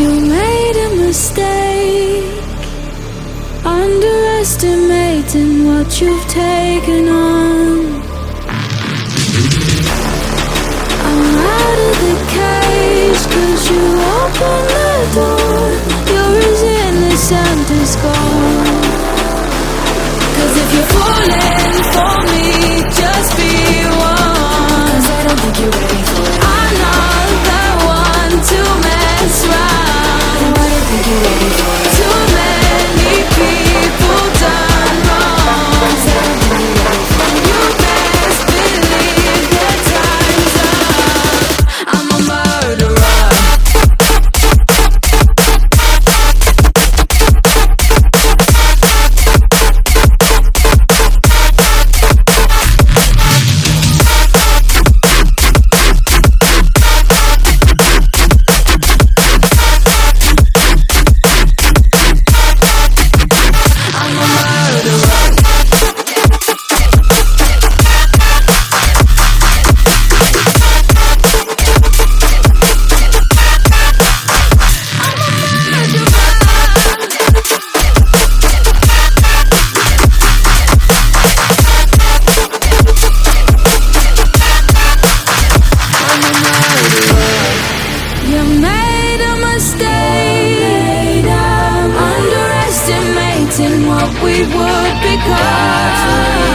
You made a mistake, underestimating what you've taken on. I'm out of the cage, cause you opened the door. You're is innocent gone. Cause if you're falling. you waiting for? wanting what we would become.